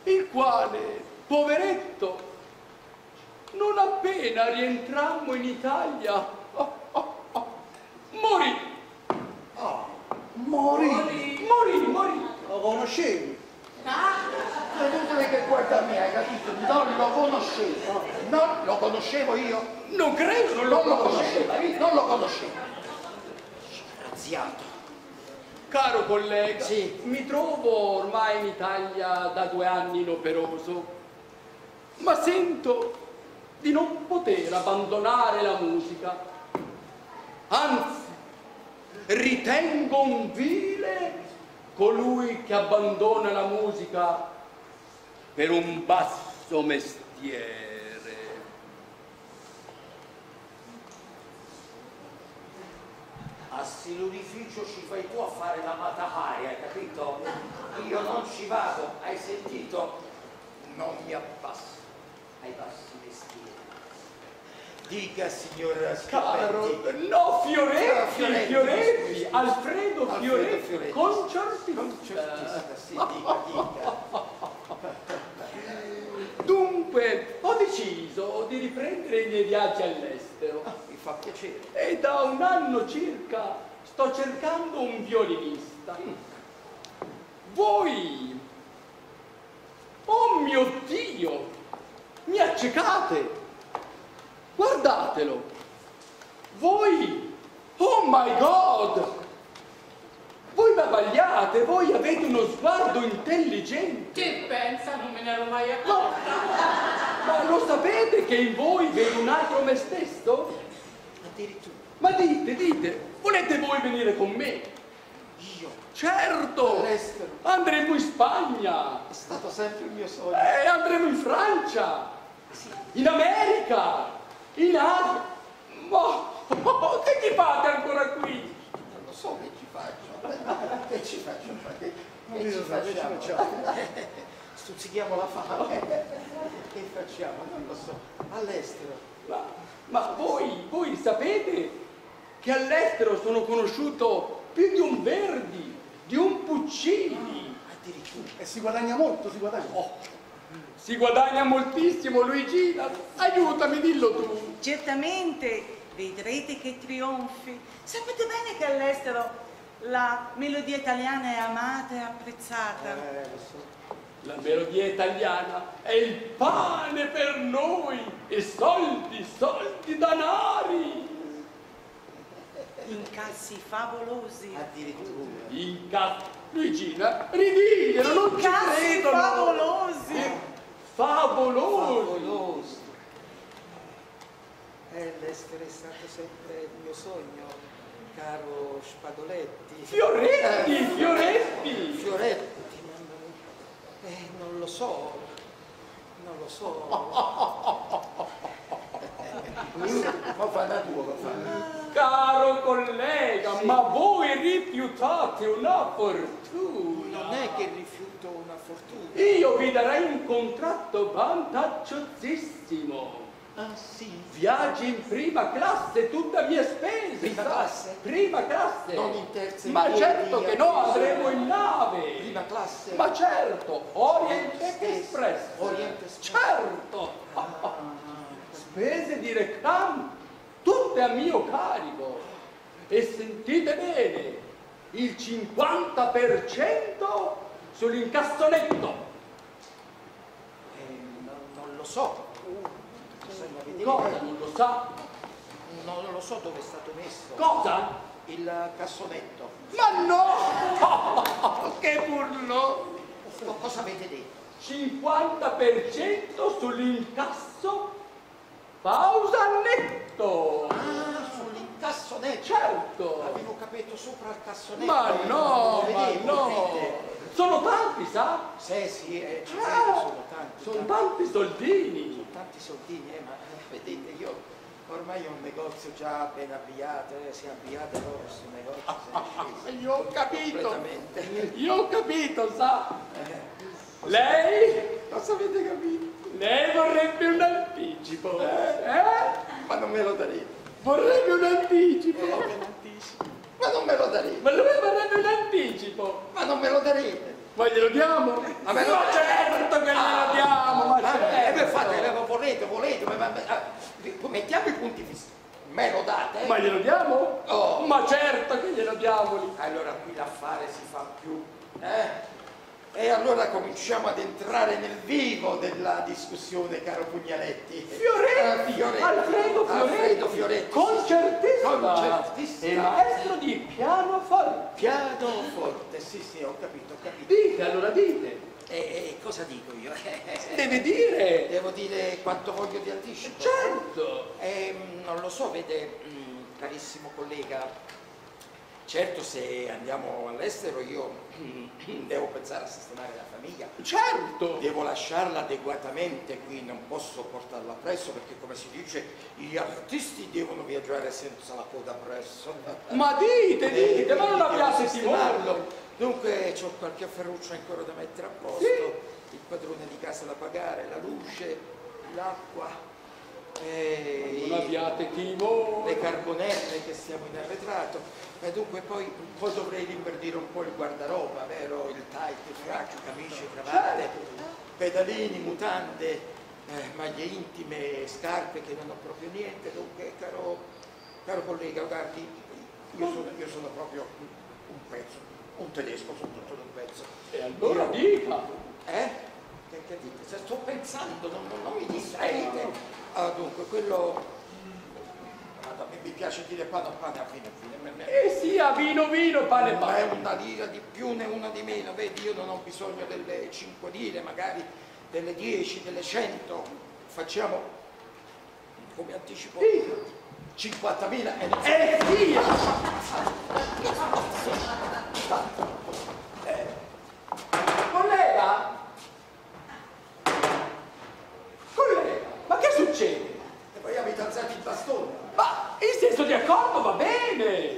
il quale, poveretto, non appena rientrammo in Italia, [LAUGHS] conoscevi. Credetemi che guarda me, hai capito? Non lo conoscevo. Non lo conoscevo io. Non credo, non lo Non lo conoscevo. non lo conoscevo. Disgraziato. Caro collega, Sì. mi trovo ormai in Italia da due anni inoperoso, ma sento di non poter abbandonare la musica. Anzi, ritengo un vile colui che abbandona la musica per un basso mestiere. A stillurificio ci fai tu a fare la matahari, hai capito? Io non ci vado, hai sentito? Non mi abbasso ai bassi. Dica, signor Caro, no, Fioretti, Fioretti, Fioretti. Alfredo, Fioretti, Fioretti. concertista. Concertista, sì, dica, dica. Dunque, ho deciso di riprendere i miei viaggi all'estero Ah, Mi fa piacere. e da un anno circa sto cercando un violinista. Voi, oh mio Dio, mi accecate! Guardatelo! Voi, oh my God! Voi bavagliate, voi avete uno sguardo intelligente. Che pensa, non me ne ero mai accorta. Ma lo sapete che in voi vedo un altro me stesso? Addirittura Ma dite, dite, volete voi venire con me? io, Certo! All'estero. Andremo in Spagna, è stato sempre il mio sogno. e andremo in Francia, in America, in Asia. Ma che ci fate ancora qui? Non lo so che ci faccio. Che ci faccio? Che, che ci facciamo? [LAUGHS] Stuzzichiamo la fame. [LAUGHS] Che facciamo? Non lo so. All'estero. Ma, ma voi, voi sapete che all'estero sono conosciuto più di un Verdi, di un Puccini. Addirittura. E si guadagna molto, si guadagna. Oh, si guadagna moltissimo, Luigina. Aiutami, dillo tu. Certamente vedrete che trionfi. Sapete bene che all'estero la melodia italiana è amata e apprezzata. Eh, lo so. La melodia italiana è il pane per noi e soldi, soldi, danari. Incassi favolosi. Addirittura. Inca... Luigina, ridiglielo, non ci credono. favolosi. Eh, Favolosi. Favoloso. Eh, l'estero è stato sempre il mio sogno, caro Spadoletti. Fioretti, Eh, Fioretti. Fioretti, mamma mia. Eh, non lo so, non lo so. [LAUGHS] Ma fa da tua, fa. Caro collega, ma voi rifiutate una fortuna. Non è che rifiuto una fortuna. Io vi darei un contratto vantaggiosissimo. Ah, sì. Viaggi in prima classe, tutta mie spese. Prima sa? classe? Prima classe. Non in terza Ma certo via, che no, via. andremo in nave. Prima classe? Ma certo, Orient Express. Orient Express. Certo. Spese di reclam, tutte a mio carico. E sentite bene, il 50% sull'incassonetto. Eh, non, non lo so. Cosa non lo sa? Non lo so dove è stato messo. Cosa? Il cassonetto. Ma no! [LAUGHS] che burlo! Co- Cosa avete detto? 50% sull'incasso pausa netto! Ah, sull'incassonetto. Certo! Avevo capito sopra il cassonetto. Ma no, ma no! capite? Sono tanti, sa? Sì, sì, eh, ci Ah, vedo, sono tanti. Sono tanti, tanti soldini! tanti soldini, eh, ma eh, vedete, io ormai ho un negozio già ben avviato, eh, si è avviato loro questo negozio. se ne è Io ho capito! Io ho capito, sa? Eh, Lei? cosa avete capito? Lei vorrebbe un anticipo, eh? Ma non me lo darete. Vorrebbe un anticipo! Eh, che anticipo. Ma non me lo darete. Ma lui vorrebbe un anticipo! Ma non me lo darete. Ma glielo diamo? Ma me lo- Ma certo che glielo diamo, ma Ma eh, certo! fate, eh, volete, volete, ma, ma- ma- ah, mettiamo i punti fissi. Me lo date? Ma glielo diamo? Oh. Ma certo che glielo diamo! Allora qui l'affare si fa più. Eh? E allora cominciamo ad entrare nel vivo della discussione, caro Pugnaletti. Fioretti, Eh, Fioretti. Alfredo Fioretti, Alfredo Fioretti. concertista, Concertista. e maestro di pianoforte. Pianoforte, sì, sì, ho capito, ho capito. Dite, allora dite. E, e cosa dico io? [LAUGHS] Deve dire. Devo dire quanto voglio di anticipo? Certo. Ehm, non lo so, vede, mm, carissimo collega, certo se andiamo all'estero io devo pensare a sistemare la famiglia, Certo. devo lasciarla adeguatamente qui, non posso portarla appresso perché come si dice gli artisti devono viaggiare senza la coda appresso. Ma dite, Eh, dite, ma non abbiate timore. Dunque ho qualche afferruccio ancora da mettere a posto, Sì. il padrone di casa da pagare, la luce, l'acqua, e Non abbiate timore. le carbonelle che siamo in arretrato. E dunque poi un po' dovrei rinverdire un po' il guardaroba, vero? Il tight, il fraccio, camicie, cravatte, pedalini, mutande, eh, maglie intime, scarpe che non ho proprio niente. Dunque, caro, caro collega, guardi, io sono, io sono proprio un pezzo, un tedesco soprattutto un pezzo. E allora Io- dica. eh? Che, che dite? Se sto pensando, non, non- non mi distraete. Ah, dunque, quello... Guarda, mi, mi piace dire pane pane a fine fine. me- me- E sia vino vino, pane ma è pane. una lira di più né una di meno, vedi, io non ho bisogno delle 5 lire, magari delle 10, delle 100. Facciamo come anticipo 50.000 e non so- E sia. Collega? Collega, ma che succede? E poi avete alzato il bastone. Ma in senso di accordo va bene.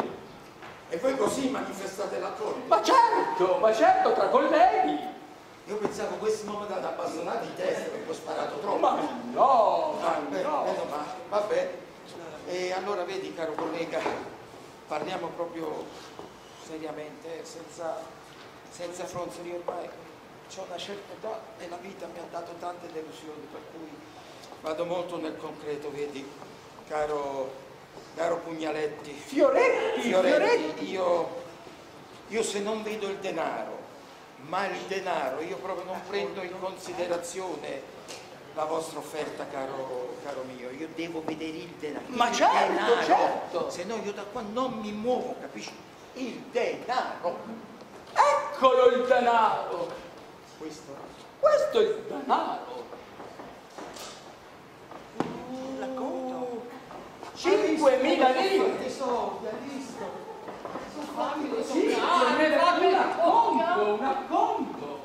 E voi così manifestate l'accordo. Ma certo, ma certo, tra colleghi. Io pensavo questi mi da bastonati di testa perché ho sparato troppo. Ma no, Ah, ma beh, no. meno male, va bene. E allora vedi, caro collega, parliamo proprio seriamente, senza, senza fronzoli ormai. Ho una certa età e la vita mi ha dato tante delusioni, per cui vado molto nel concreto, vedi, caro, caro Pugnaletti. Fioretti, Fioretti. Fioretti, io, io se non vedo il denaro, ma il denaro, io proprio non prendo in considerazione la vostra offerta, caro, caro mio, io devo vedere il denaro. Ma il certo, denaro. certo. Se no io da qua non mi muovo, capisci? Il denaro. Eccolo il denaro. Questo Questo è il denaro. la conto. 5.000 lire. Quanti soldi, hai visto? Sono facili, sono Sì, fammi un acconto, un acconto.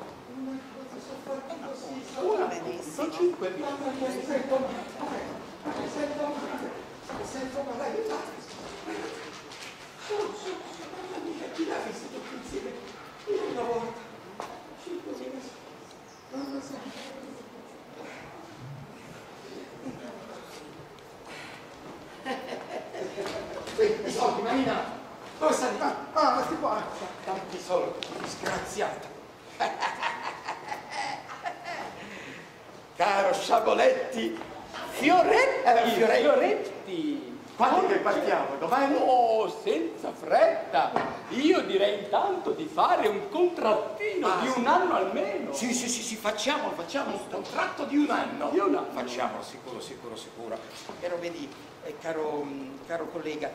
Una benissimo. 5.000. Sento male, sento male, sento male, aiutatemi. Su, su, su, mamma mia, chi l'ha visto tutti insieme? Io una volta. Cinque mesi. Mamma santa. Questi soldi, Marina, dove stanno? Ah, ah, questi qua. Tanti soldi, disgraziata. [LAUGHS] Caro Sciaboletti, Fioretti, Eh, Fioretti. Fioretti. Quando che partiamo? Domani? Oh, senza fretta. Io direi intanto di fare un contrattino Ah, di sì. un anno almeno. Sì, sì, sì, sì, facciamolo, facciamo un contratto di un anno. Di un anno. Facciamolo, sicuro, sicuro, sicuro. Però vedi, eh, caro, mm, caro collega,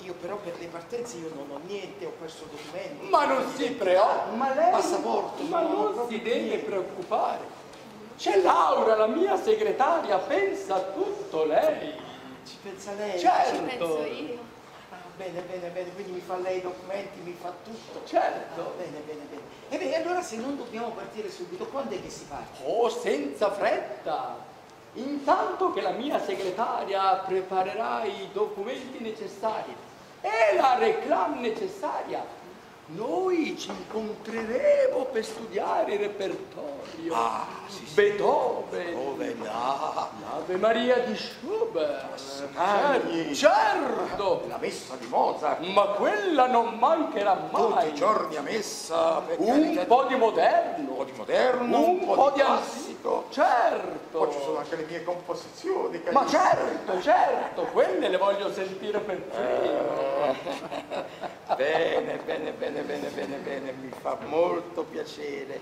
io però per le partenze io non ho niente, ho perso documenti. Ma non si preoccupi, ma lei... Passaporto, Ma non non si deve niente. preoccupare. C'è Laura, la mia segretaria, pensa a tutto lei. Ci pensa lei? Certo. Penso io. Ah, bene, bene, bene, quindi mi fa lei i documenti, mi fa tutto. Certo. Ah, bene, bene, bene. E bene, allora se non dobbiamo partire subito, quando è che si parte? Oh, senza fretta. Intanto che la mia segretaria preparerà i documenti necessari e la reclam necessaria, noi ci incontreremo per studiare il repertorio. Ah, sì, sì. Beethoven, Dove? No. l'Ave Maria di Schubert. Cagni. Certo, La messa di Mozart. ma quella non mancherà Tutti i mai. giorni a messa Un po' di un moderno, po' di moderno, un po' di classico. Certo. Poi ci sono anche le mie composizioni. Ma certo, certo, quelle le voglio sentire per primo. [LAUGHS] Bene, bene, bene, bene, bene, bene, mi fa molto piacere.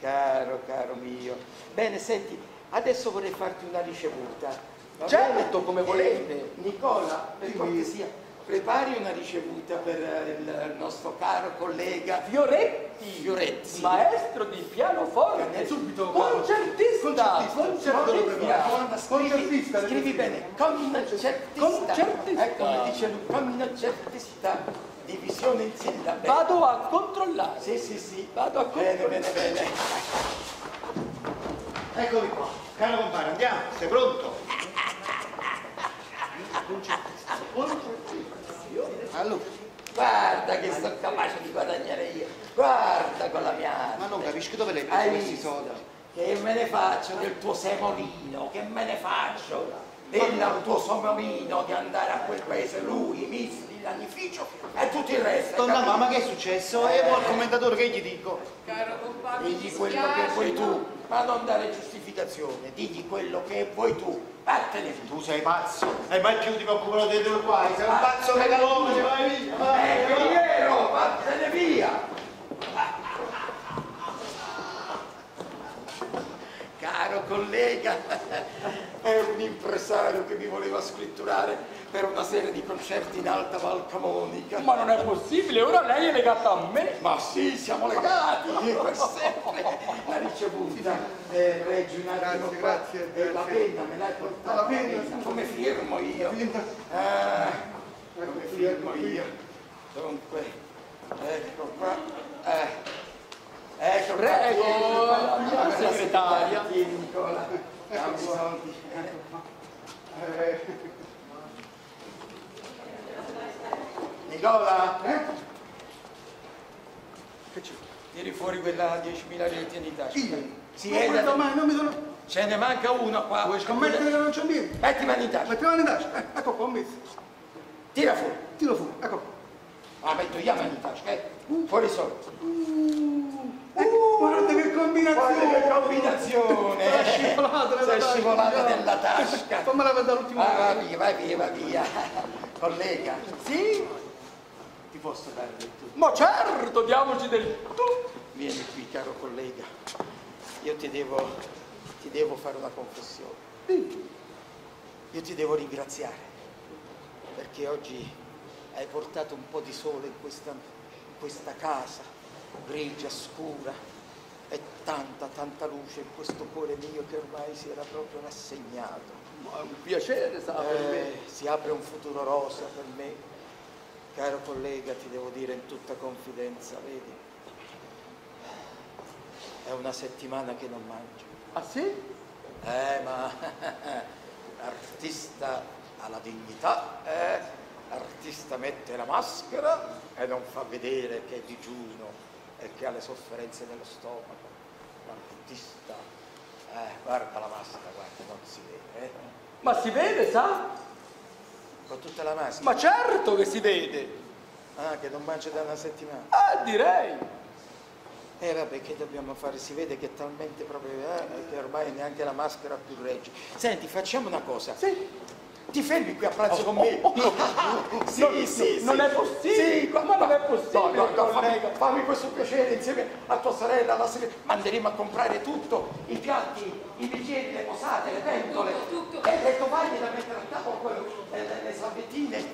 Caro, caro mio. Bene, senti, adesso vorrei farti una ricevuta. va Certo, bene? come Eh, volete. Nicola, per cortesia, prepari una ricevuta per eh, il nostro caro collega Fioretti, Fioretti. maestro di pianoforte, Eh, subito, concertista, Concertista, concertista. Concertista, scrivi bene, concertista. Concertista. Eh, come dice lui, concertista, divisione in sillabe. Vado a controllare. Sì, sì, sì. Vado a Bene, controllare. bene, bene. Eccomi qua. Caro compare, andiamo, sei pronto? Allora, Guarda che sono capace di guadagnare io. Guarda con la mia ma non arte. capisco dove l'hai Hai preso questi soldi. Che me ne faccio del tuo semolino? Che me ne faccio del tuo somolino di andare a quel paese? Lui, i missili, l'anificio e tutto il resto. Donna capito? mamma, che è successo? E vuoi il commentatore che gli dico? Caro compagno, Digli quello che vuoi tu, ma non dare giustificazione, digli quello che vuoi tu, vattene. Tu sei pazzo e mai più ti preoccupano dei tuoi guai, sei un pazzo megalomane, vai via, vai, Eh, vai. Vattene via! Caro collega, è un impresario che mi voleva scritturare per una serie di concerti in Alta Val Camonica. Ma non è possibile, ora lei è legata a me. Ma sì, siamo legati per sempre. La ricevuta, eh, reggi un attimo Grazie, grazie, Eh, la grazie. penna, me l'hai portata? La penna? Come firmo io? Ah, come firmo io? Dunque, ecco qua. Eh. Ecco. Prego, tieni, la mia segretaria. Tieni Nicola, i soldi. Eh, Nicola, eh? che c'è? Tiri fuori quella 10.000 lire in tasca. Io? Sì, Ma eh, guarda, ma non mi sono... Ce ne manca uno qua. Vuoi scommettere che non c'è niente? Metti mani in tasca. Metti mani in tasca. Eh, ecco qua, ho messo. Tira fuori. Tiro fuori, ecco qua. Ah, metto io mani in tasca, eh. Fuori soldi. Ecco, guarda che combinazione! Guarda che combinazione. È scivolata Sei tasca. scivolata nella tasca. Fammela vedere l'ultima Ah, vai volta. via, vai via, vai via. Collega, Sì? ti posso dare del tu? Ma certo, diamoci del tu. Vieni qui, caro collega. Io ti devo, ti devo fare una confessione. Io ti devo ringraziare perché oggi hai portato un po' di sole in questa, in questa casa grigia, scura e tanta, tanta luce in questo cuore mio che ormai si era proprio rassegnato. Ma è un piacere, sa. Eh, si apre un futuro rosa per me. Caro collega, ti devo dire in tutta confidenza, vedi, è una settimana che non mangio. Ah sì? Eh, ma [LAUGHS] l'artista ha la dignità, eh? L'artista mette la maschera e non fa vedere che è digiuno che ha le sofferenze dello stomaco. L'artista, eh, guarda la maschera, guarda, non si vede, eh? Ma si vede, sa? Con tutta la maschera. Ma certo che si vede. Ah, che non mangia da una settimana. Ah, direi. Eh vabbè, che dobbiamo fare? Si vede che è talmente proprio, eh, che ormai neanche la maschera più regge. Senti, facciamo una cosa. Sì. Ti fermi qui a pranzo con me? oh, oh. sì, No, sì, sì. non è possibile. Sì, Ma non è possibile, No, no, no, fammi, collega. fammi questo piacere insieme a tua sorella, alla segretaria. Manderemo a comprare tutto, i piatti, i bicchieri, le posate, le pentole, Tutto, tutto. e le tovaglie da mettere a tavola, quello, le, le, le salvettine,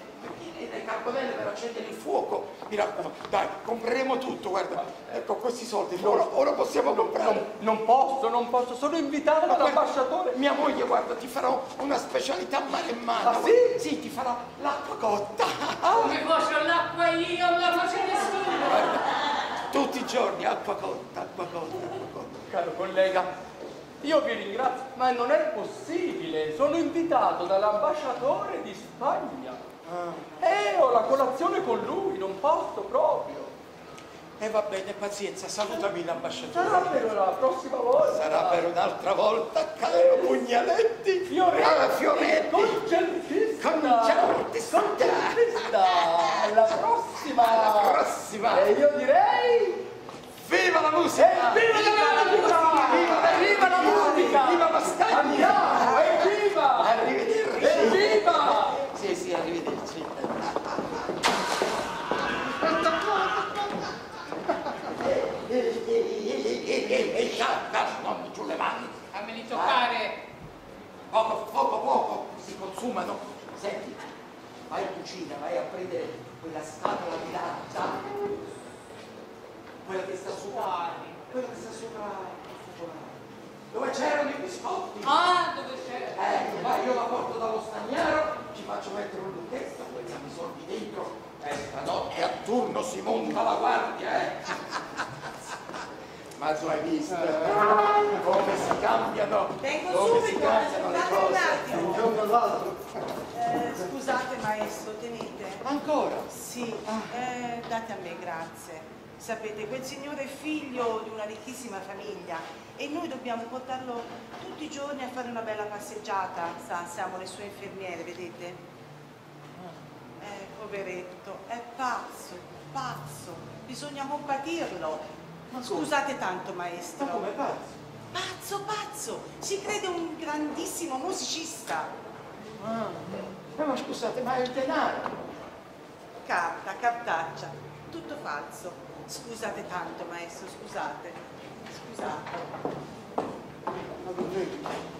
le, le carbonelle per accendere il fuoco. Mi raccomando, dai, compreremo tutto, guarda. Ecco, questi soldi, ora, ora possiamo comprare. Non, non posso, non posso, sono invitato Ma dall'ambasciatore. Mia moglie, guarda, ti farò una specialità maremmana. Ah, sì? Sì, ti farà l'acqua cotta. Come faccio l'acqua io, non la faccio nessuno. Guarda, tutti i giorni acqua cotta, acqua cotta, acqua cotta. Caro collega, io vi ringrazio, ma non è possibile. Sono invitato dall'ambasciatore di Spagna. E ho la colazione con lui, non posso proprio. E va bene, pazienza, salutami l'ambasciatore. Sarà per la prossima volta. Sarà per un'altra volta, caro Pugnaletti. Fioretti. Fioretti. Concertista. Concertista. Concertista. Alla prossima. Alla prossima. E io direi... Viva la musica! Viva la musica! Viva, Viva la musica! Viva Mascagni! Andiamo! Evviva! lasciare, lasciare, non giù le mani. Fammeli eh. toccare. Poco, poco, poco, si consumano. Senti, vai in cucina, vai a prendere quella scatola di latta, quella che sta sopra, quella che sta sopra. Dove c'erano i biscotti? Ah, dove c'erano? Eh, vai, io la porto dallo stagnaro, ci faccio mettere un lucchetto, quella mi sorbi dentro. Eh, stanotte a turno si monta la guardia, eh. Ma tu hai visto come si cambiano, Vengo come si subito, cambiano le cose. attimo. un giorno all'altro. Eh, scusate maestro, tenete. Ancora? Sì, eh, date a me, grazie. Sapete, quel signore è figlio di una ricchissima famiglia e noi dobbiamo portarlo tutti i giorni a fare una bella passeggiata. Sa, siamo le sue infermiere, vedete? Eh, poveretto, è pazzo, pazzo. Bisogna compatirlo. Scusate tanto, maestro. Ma come pazzo? Pazzo, pazzo! Si crede un grandissimo musicista. Ah, eh, ma scusate, ma è il denaro. Carta, cartaccia, tutto falso. Scusate tanto, maestro, scusate. Scusate. Ma?